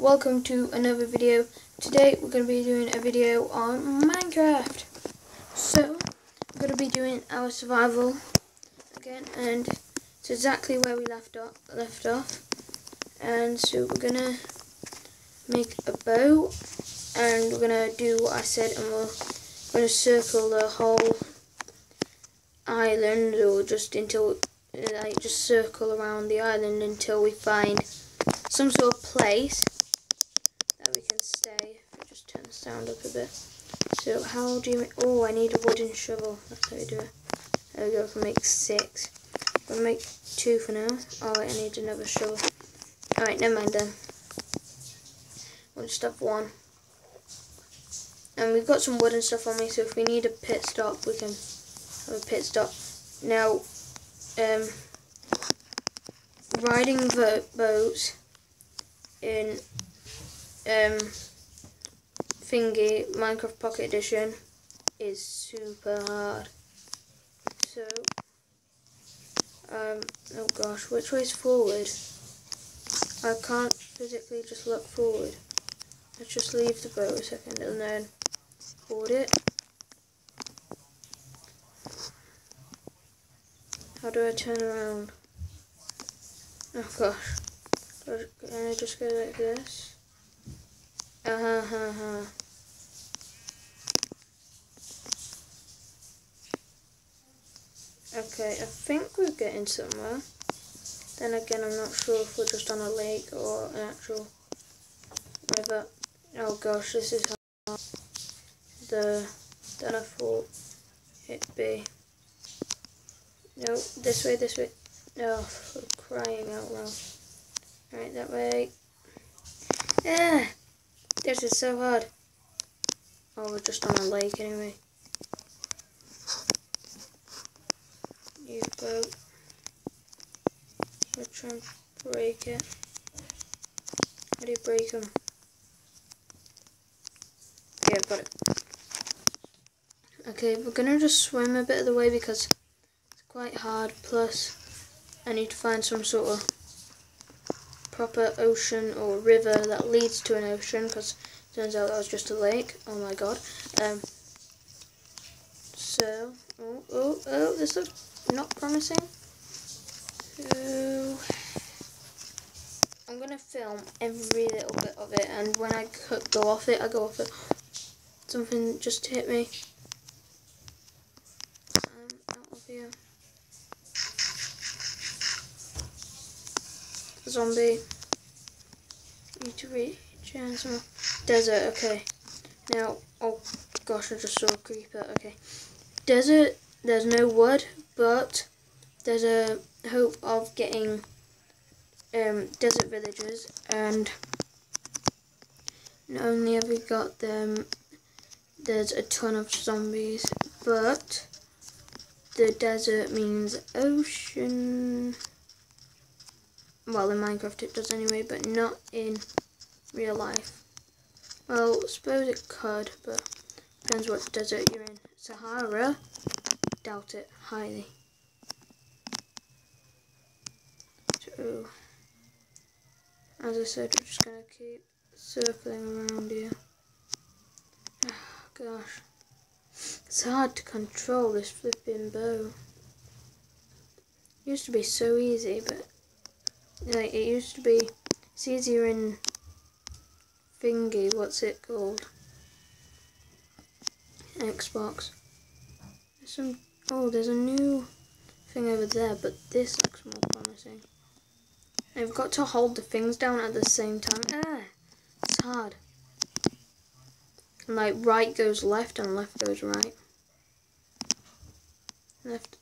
welcome to another video. Today we're going to be doing a video on Minecraft. So, we're going to be doing our survival again and it's exactly where we left off. Left off. And so we're going to make a bow and we're going to do what I said and we're going to circle the whole island or just until like just circle around the island until we find some sort of place stay. I'll just turn the sound up a bit. So how do you make, oh I need a wooden shovel, that's how we do it. There we go, we can make six. We'll make two for now. Oh I need another shovel. Alright, never mind then. We'll just have one. And we've got some wooden stuff on me, so if we need a pit stop, we can have a pit stop. Now, um, riding the boats in um, thingy Minecraft Pocket Edition is super hard. So, um, oh gosh, which way's forward? I can't physically just look forward. Let's just leave the boat a second and then hold it. How do I turn around? Oh gosh. Can I just go like this? Uh huh, huh. Okay, I think we're getting somewhere. Then again, I'm not sure if we're just on a lake or an actual river. Oh gosh, this is how the than I thought it'd be. No, this way, this way. Oh, crying out loud. Right, that way. Ah! This is so hard. Oh, we're just on a lake anyway. You go. We'll try and break it. How do you break them? Yeah, got it. Okay, we're gonna just swim a bit of the way because it's quite hard plus I need to find some sort of proper ocean or river that leads to an ocean because turns out that was just a lake. Oh my god. Um so oh oh oh this looks not promising. So I'm gonna film every little bit of it and when I go off it I go off it. Something just hit me. Um, out of here zombie. Need to reach some desert. Okay. Now, oh gosh, I just saw a creeper. Okay. Desert. There's no wood, but there's a hope of getting um, desert villagers, and not only have we got them, there's a ton of zombies, but the desert means ocean. Well, in Minecraft it does anyway, but not in real life. Well, suppose it could, but depends what desert you're in. Sahara? Doubt it, highly. So, as I said, we're just going to keep circling around here. Oh, gosh. It's hard to control this flipping bow. It used to be so easy, but like it used to be it's easier in thingy what's it called? Xbox. There's some oh there's a new thing over there but this looks more promising. I've got to hold the things down at the same time. Ah it's hard. And like right goes left and left goes right. Left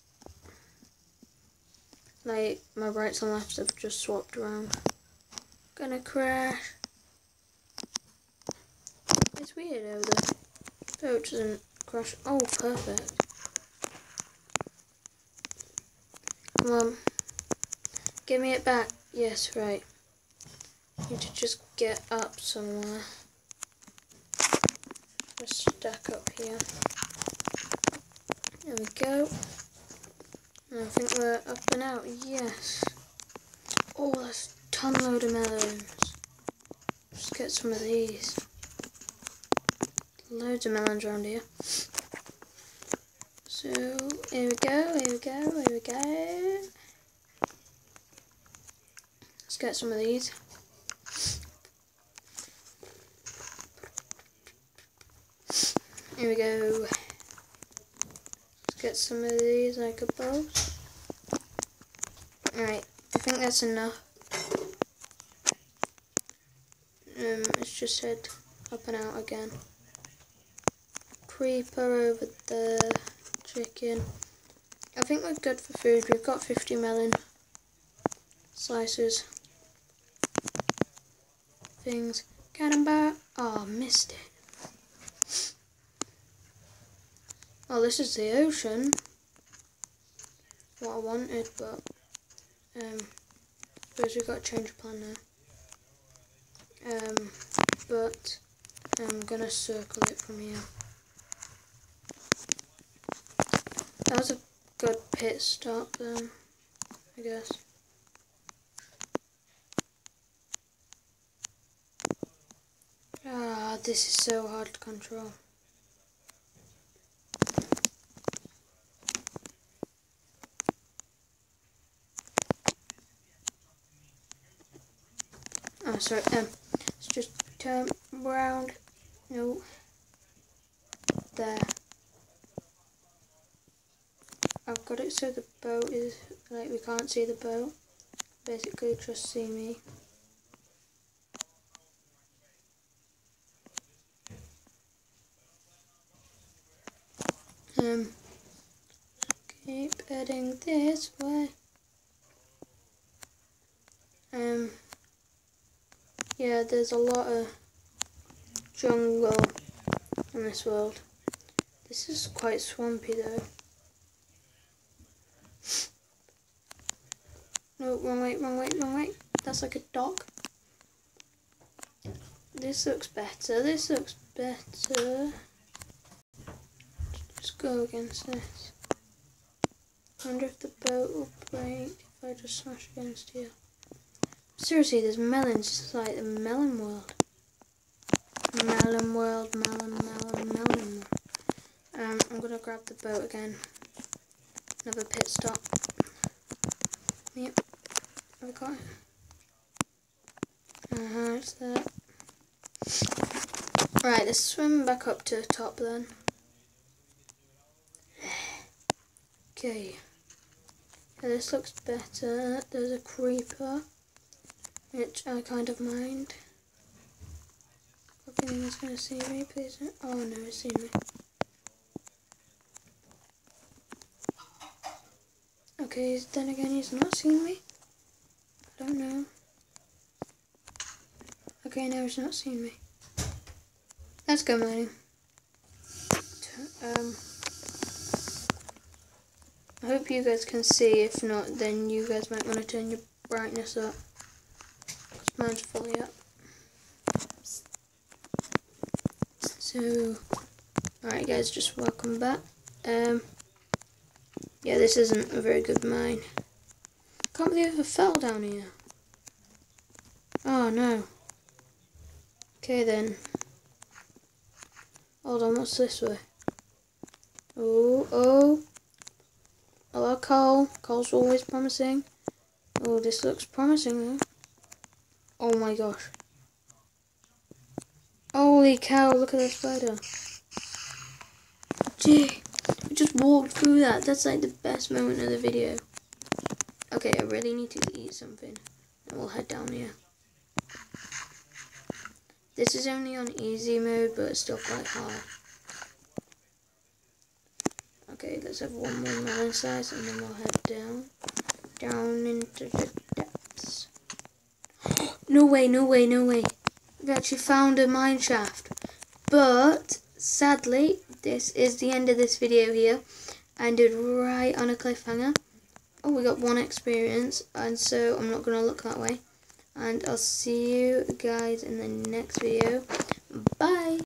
like, my rights and lefts have just swapped around. Gonna crash. It's weird how the boat doesn't crash. Oh, perfect. Come on. Give me it back. Yes, right. Need to just get up somewhere. Just stack up here. There we go. I think we're up and out, yes. Oh, that's a ton load of melons. Just get some of these. Loads of melons around here. So, here we go, here we go, here we go. Let's get some of these. Here we go. Get some of these like a both. Alright, I think that's enough. Um, let's just head up and out again. Creeper over there, chicken. I think we're good for food. We've got 50 melon slices. Things. Cannonball. Oh, missed it. Oh, this is the ocean. What I wanted, but um, suppose we've got to change plan now. Um, but I'm gonna circle it from here. That was a good pit stop then, I guess. Ah, this is so hard to control. Oh, sorry. Um, let's just turn round. No. There. I've got it so the boat is like we can't see the boat. Basically, just see me. Um, keep heading this way. Um, yeah, there's a lot of jungle in this world. This is quite swampy though. No, wrong way, wrong way, wrong way. That's like a dock. This looks better, this looks better. Just go against this. wonder if the boat will break if I just smash against here. Seriously, there's melons, just like the melon world. Melon world, melon, melon, melon. Um, I'm gonna grab the boat again. Another pit stop. Yep, I got it. Uh huh, it's there. Right, let's swim back up to the top then. Okay. Yeah, this looks better. There's a creeper which I kind of mind. Think he's going to see me, please. Oh no, he's seen me. Okay, then again, he's not seen me. I don't know. Okay, now he's not seen me. Let's go mining. Um, I hope you guys can see. If not, then you guys might want to turn your brightness up. Mine's fully up. So, alright guys, just welcome back. Um, yeah, this isn't a very good mine. Can't believe I fell down here. Oh no. Okay then. Hold on, what's this way? Oh, oh. Hello, coal. Coal's always promising. Oh, this looks promising though. Oh my gosh. Holy cow, look at that spider. Gee, we just walked through that. That's like the best moment of the video. Okay, I really need to eat something. And we'll head down here. This is only on easy mode, but it's still quite hard. Okay, let's have one more melon size and then we'll head down. Down into the no way, no way, no way. We actually found a mine shaft. But, sadly, this is the end of this video here. I ended right on a cliffhanger. Oh, we got one experience, and so I'm not going to look that way. And I'll see you guys in the next video. Bye!